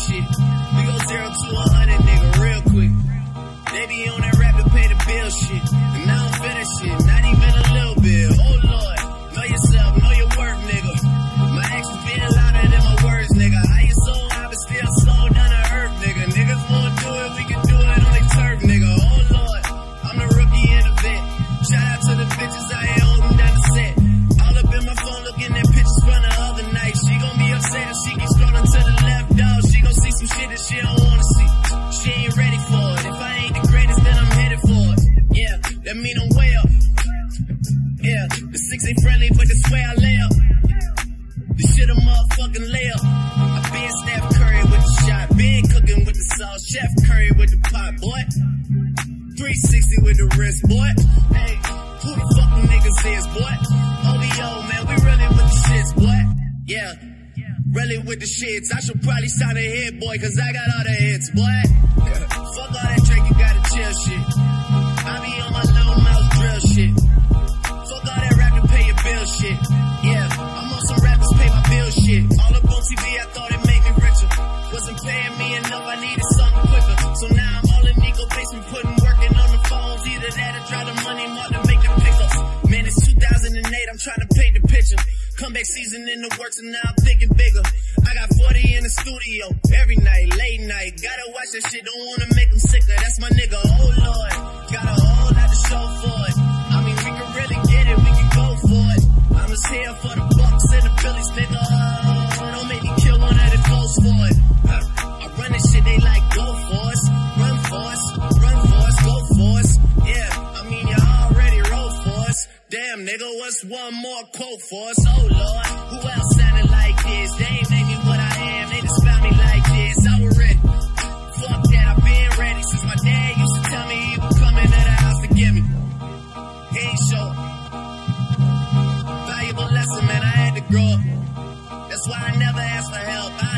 shit. She don't wanna see. She ain't ready for it. If I ain't the greatest, then I'm headed for it. Yeah, that mean I'm way up. Yeah, the six ain't friendly, but that's where I lay up. The shit a motherfucking layup. I been Steph Curry with the shot, been cooking with the sauce, Chef Curry with the pot, boy. 360 with the wrist, boy. Hey, who the fuck them niggas is, boy? OVO, really with the shits. I should probably sign a hit, boy, cause I got all the hits, boy. Fuck all that drink, you gotta chill shit. I be on my Lil Mouse drill shit. Fuck all that rap to pay your bill shit. Yeah, I'm on some rappers pay my bill shit. All up on TV, I thought it made me richer. Wasn't paying me enough, I needed something quicker. So now I'm all in Nico basement, putting working on the phones. Either that or drop the money more Comeback season in the works and now I'm thinking bigger. I got 40 in the studio every night, late night. Gotta watch that shit, don't wanna make them sicker. That's my nigga, oh lord. Got a whole lot to show for it. I mean, we can really get it, we can go for it. I'm just here for the Bucks and the Phillies, nigga. Don't make me kill one of the close for it. I run this shit, they like go for us, run for us, run Damn, nigga, what's one more quote for us? Oh lord, who else sounded like this? They ain't made me what I am, they just found me like this. I was ready. Fuck that, I've been ready since my dad used to tell me he was coming to the house to get me. He ain't show. Valuable lesson, man, I had to grow up. That's why I never asked for help. I